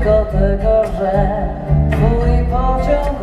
tylko, tylko, że twój pociąg